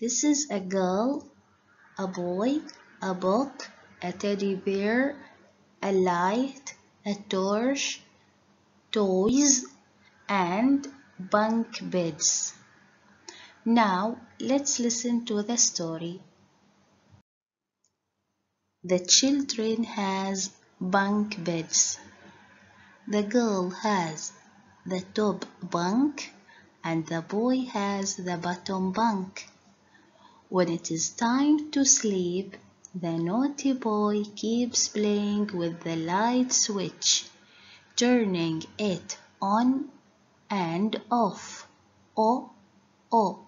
This is a girl, a boy, a book, a teddy bear, a light, a torch, toys, and bunk beds. Now let's listen to the story. The children has bunk beds. The girl has the top bunk and the boy has the bottom bunk. When it is time to sleep, the naughty boy keeps playing with the light switch, turning it on and off. Oh, oh,